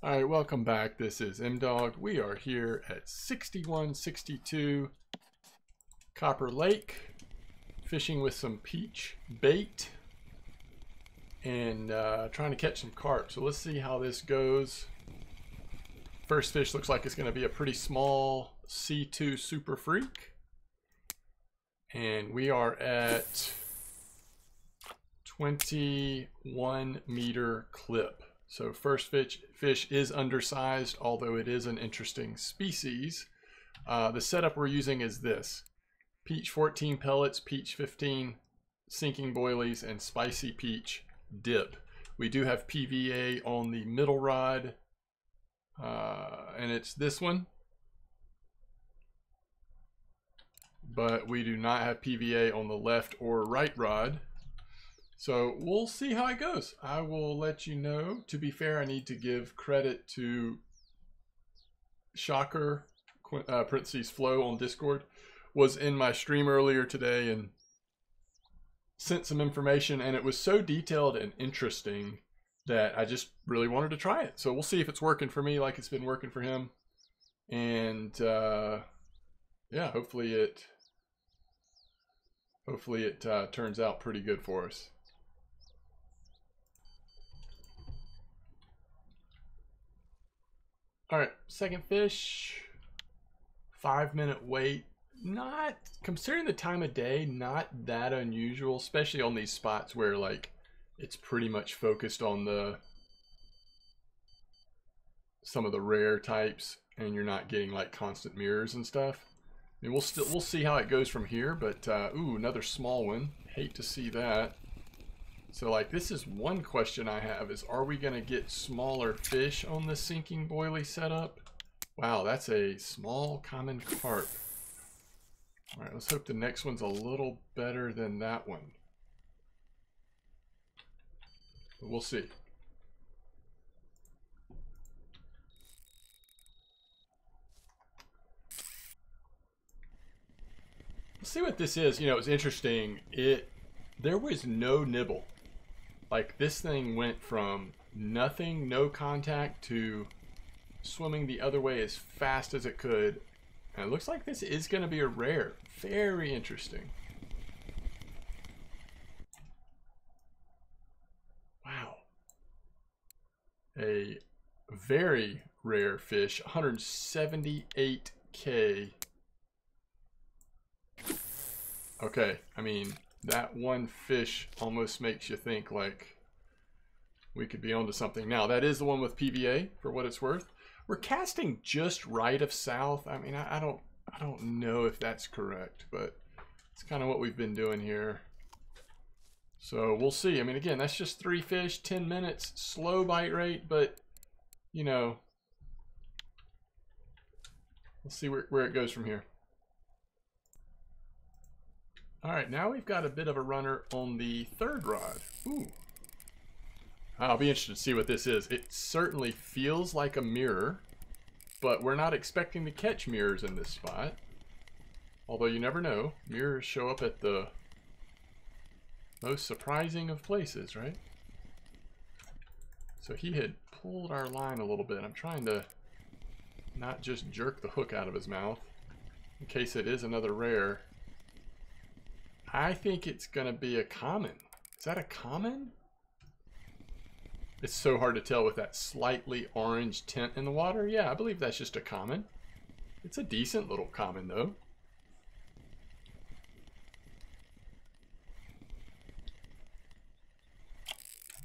All right, welcome back. This is MDawg. We are here at 6162 Copper Lake, fishing with some peach bait and uh, trying to catch some carp. So let's see how this goes. First fish looks like it's going to be a pretty small C2 Super Freak. And we are at 21 meter clip. So first fish, fish is undersized, although it is an interesting species. Uh, the setup we're using is this. Peach 14 pellets, peach 15 sinking boilies, and spicy peach dip. We do have PVA on the middle rod, uh, and it's this one. But we do not have PVA on the left or right rod. So we'll see how it goes. I will let you know. To be fair, I need to give credit to Shocker, uh, parentheses Flow on Discord, was in my stream earlier today and sent some information, and it was so detailed and interesting that I just really wanted to try it. So we'll see if it's working for me like it's been working for him. And uh, yeah, hopefully it hopefully it uh, turns out pretty good for us. All right, second fish. Five minute wait. Not, considering the time of day, not that unusual, especially on these spots where like it's pretty much focused on the some of the rare types and you're not getting like constant mirrors and stuff. I mean, we'll still we'll see how it goes from here, but uh, ooh, another small one. Hate to see that. So like this is one question I have is are we going to get smaller fish on the sinking boilie setup? Wow, that's a small common carp. All right, let's hope the next one's a little better than that one. But we'll see. Let's see what this is. You know, it's interesting. It there was no nibble. Like this thing went from nothing, no contact to swimming the other way as fast as it could. And it looks like this is going to be a rare. Very interesting. Wow. A very rare fish, 178k. Okay, I mean, that one fish almost makes you think like we could be onto something. Now, that is the one with PVA for what it's worth. We're casting just right of south. I mean, I, I don't I don't know if that's correct, but it's kind of what we've been doing here. So we'll see. I mean, again, that's just three fish, 10 minutes, slow bite rate, but, you know, let's see where, where it goes from here. All right, now we've got a bit of a runner on the third rod. Ooh. I'll be interested to see what this is. It certainly feels like a mirror, but we're not expecting to catch mirrors in this spot. Although you never know. Mirrors show up at the most surprising of places, right? So he had pulled our line a little bit. I'm trying to not just jerk the hook out of his mouth in case it is another rare. I think it's going to be a common. Is that a common? It's so hard to tell with that slightly orange tint in the water. Yeah, I believe that's just a common. It's a decent little common, though.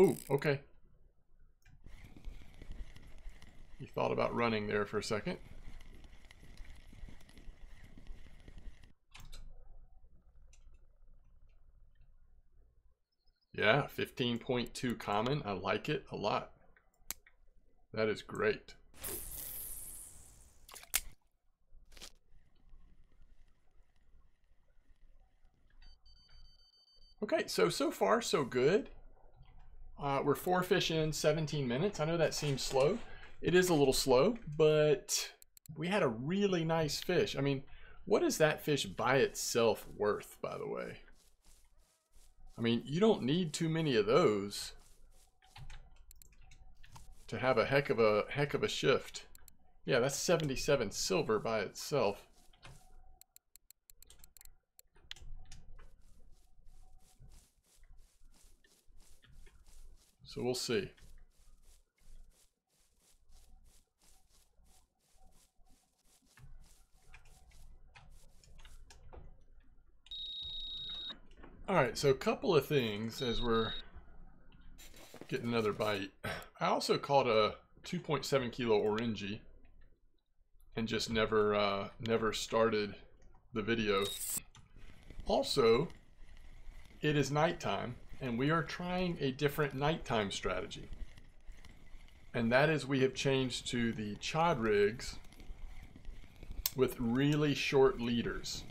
Ooh, okay. He thought about running there for a second. Yeah, 15.2 common. I like it a lot. That is great. Okay, so, so far, so good. Uh, we're four fish in 17 minutes. I know that seems slow. It is a little slow, but we had a really nice fish. I mean, what is that fish by itself worth, by the way? I mean, you don't need too many of those to have a heck of a heck of a shift. Yeah, that's 77 silver by itself. So we'll see. All right, so a couple of things as we're getting another bite. I also caught a 2.7 kilo orangey and just never uh, never started the video. Also, it is nighttime and we are trying a different nighttime strategy. And that is we have changed to the chod rigs with really short leaders.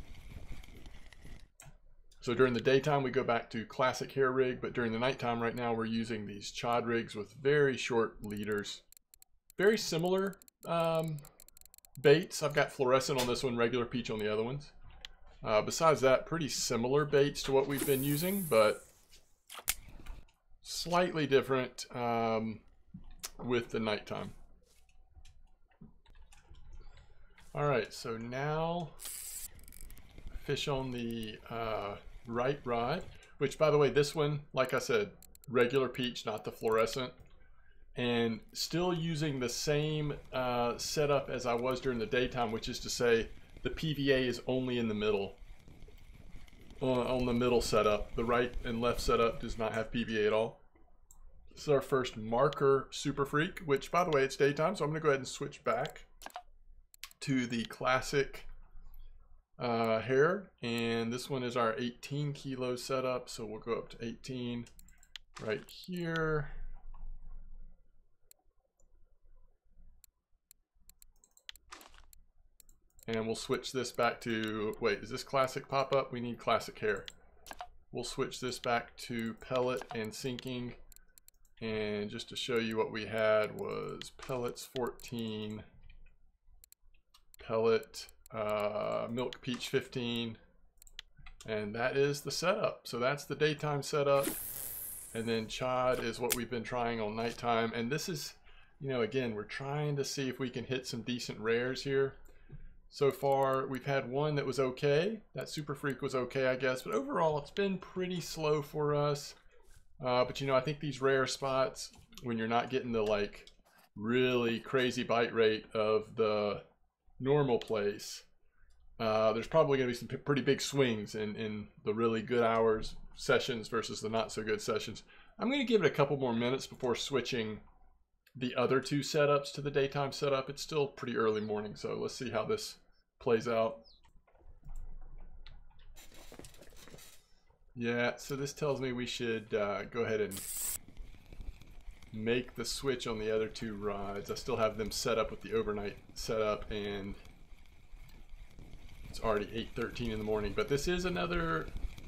So during the daytime, we go back to classic hair rig, but during the nighttime right now, we're using these chod rigs with very short leaders. Very similar um, baits. I've got fluorescent on this one, regular peach on the other ones. Uh, besides that, pretty similar baits to what we've been using, but slightly different um, with the nighttime. All right, so now fish on the uh, right rod, which by the way, this one, like I said, regular peach, not the fluorescent. And still using the same uh, setup as I was during the daytime, which is to say the PVA is only in the middle. on the middle setup. The right and left setup does not have PVA at all. This is our first marker Super Freak, which by the way, it's daytime, so I'm gonna go ahead and switch back to the classic uh, hair. And this one is our 18 kilo setup. So we'll go up to 18 right here. And we'll switch this back to, wait, is this classic pop up? We need classic hair. We'll switch this back to pellet and sinking. And just to show you what we had was pellets 14, pellet uh, milk peach 15 and that is the setup. So that's the daytime setup. And then chod is what we've been trying on nighttime. And this is you know again we're trying to see if we can hit some decent rares here. So far we've had one that was okay. That super freak was okay i guess. But overall it's been pretty slow for us. Uh, but you know i think these rare spots when you're not getting the like really crazy bite rate of the normal place, uh, there's probably going to be some pretty big swings in, in the really good hours sessions versus the not so good sessions. I'm going to give it a couple more minutes before switching the other two setups to the daytime setup. It's still pretty early morning, so let's see how this plays out. Yeah, so this tells me we should uh, go ahead and make the switch on the other two rods. I still have them set up with the overnight setup and it's already 8.13 in the morning, but this is another,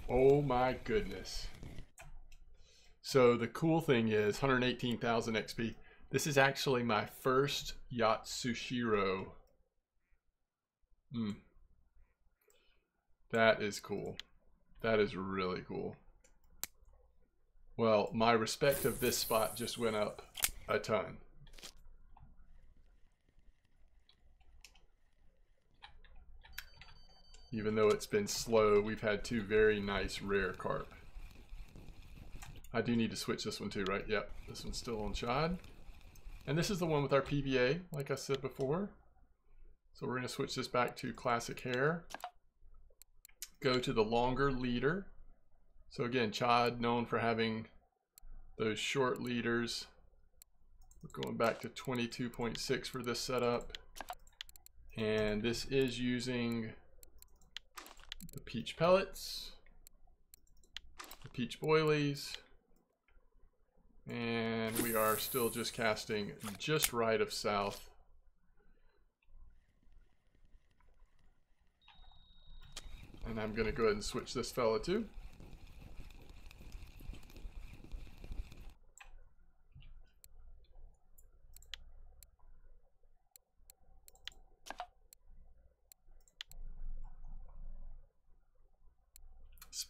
oh my goodness. So the cool thing is 118,000 XP. This is actually my first Yotsushiro. Hmm. That is cool. That is really cool. Well, my respect of this spot just went up a ton. Even though it's been slow, we've had two very nice rare carp. I do need to switch this one too, right? Yep, this one's still on chod. And this is the one with our PVA, like I said before. So we're going to switch this back to classic hair. Go to the longer leader. So again, Chod known for having those short leaders. We're going back to 22.6 for this setup. And this is using the peach pellets, the peach boilies, and we are still just casting just right of south. And I'm going to go ahead and switch this fella too.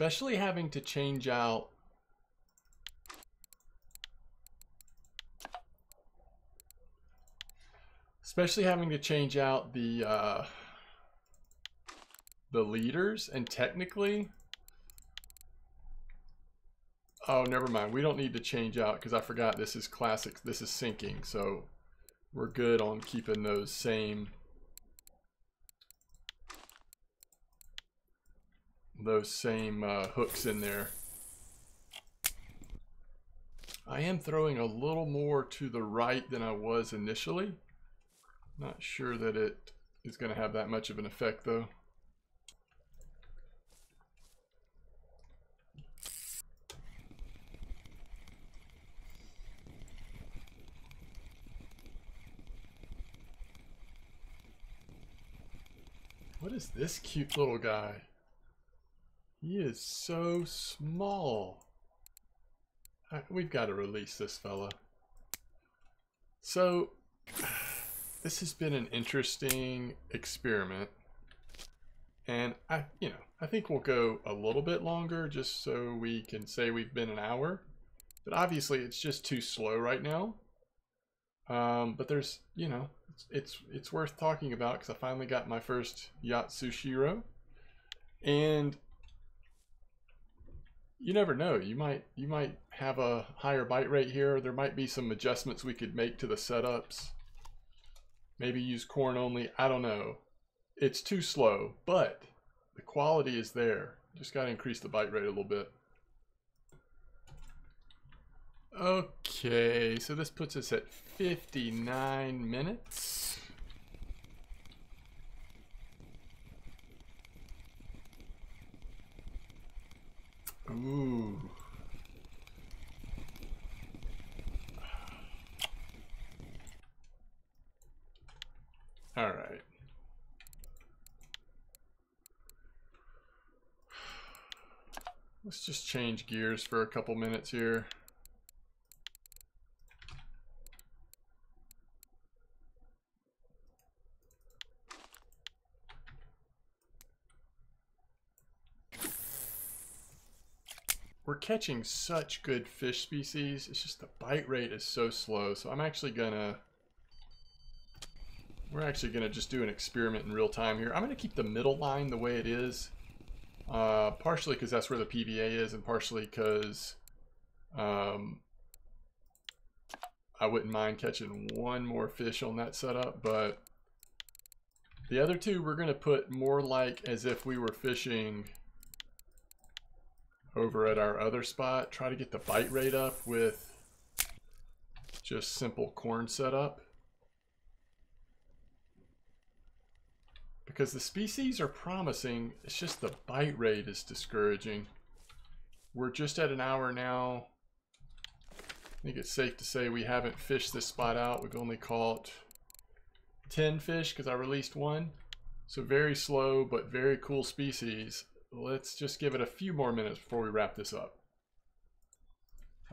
Especially having to change out Especially having to change out the uh, the leaders and technically Oh, never mind. We don't need to change out because I forgot this is classic. This is sinking, so we're good on keeping those same those same uh, hooks in there. I am throwing a little more to the right than I was initially. Not sure that it is going to have that much of an effect though. What is this cute little guy? He is so small. We've got to release this fella. So, this has been an interesting experiment. And I, you know, I think we'll go a little bit longer just so we can say we've been an hour. But obviously it's just too slow right now. Um, but there's, you know, it's, it's, it's worth talking about because I finally got my first Yotsushiro. And you never know. You might you might have a higher bite rate here. There might be some adjustments we could make to the setups. Maybe use corn only. I don't know. It's too slow, but the quality is there. Just got to increase the bite rate a little bit. Okay, so this puts us at 59 minutes. Ooh. All right. Let's just change gears for a couple minutes here. Catching such good fish species. It's just the bite rate is so slow. So I'm actually gonna, we're actually gonna just do an experiment in real time here. I'm gonna keep the middle line the way it is. Uh, partially because that's where the PVA is and partially because um, I wouldn't mind catching one more fish on that setup, but the other two we're gonna put more like as if we were fishing over at our other spot. Try to get the bite rate up with just simple corn setup. Because the species are promising, it's just the bite rate is discouraging. We're just at an hour now. I think it's safe to say we haven't fished this spot out. We've only caught 10 fish because I released one. So very slow, but very cool species let's just give it a few more minutes before we wrap this up.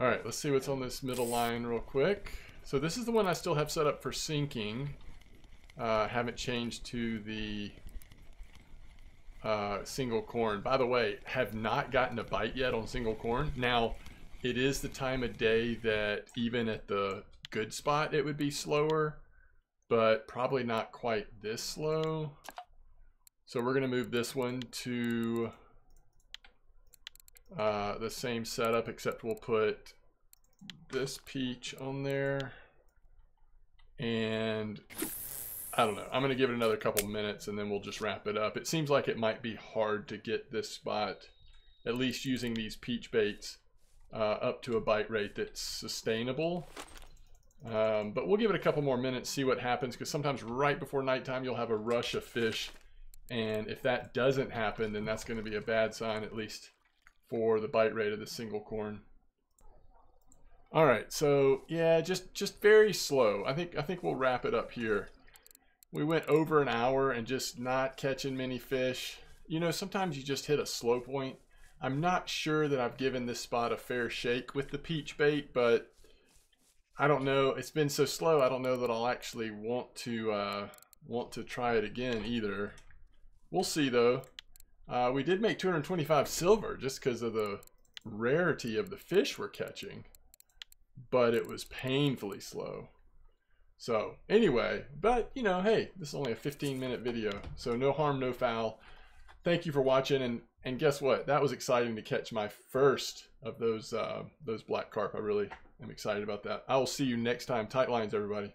All right, let's see what's on this middle line real quick. So this is the one I still have set up for sinking. Uh, haven't changed to the uh, single corn. By the way, have not gotten a bite yet on single corn. Now, it is the time of day that even at the good spot, it would be slower, but probably not quite this slow. So we're going to move this one to uh, the same setup, except we'll put this peach on there. And I don't know. I'm going to give it another couple minutes and then we'll just wrap it up. It seems like it might be hard to get this spot, at least using these peach baits, uh, up to a bite rate that's sustainable. Um, but we'll give it a couple more minutes, see what happens, because sometimes right before nighttime you'll have a rush of fish and if that doesn't happen, then that's going to be a bad sign, at least for the bite rate of the single corn. All right, so yeah, just just very slow. I think I think we'll wrap it up here. We went over an hour and just not catching many fish. You know, sometimes you just hit a slow point. I'm not sure that I've given this spot a fair shake with the peach bait, but I don't know. It's been so slow. I don't know that I'll actually want to uh, want to try it again either. We'll see though. Uh, we did make 225 silver just because of the rarity of the fish we're catching, but it was painfully slow. So anyway, but you know, hey, this is only a 15 minute video, so no harm, no foul. Thank you for watching, and and guess what? That was exciting to catch my first of those uh, those black carp. I really am excited about that. I will see you next time. Tight lines, everybody.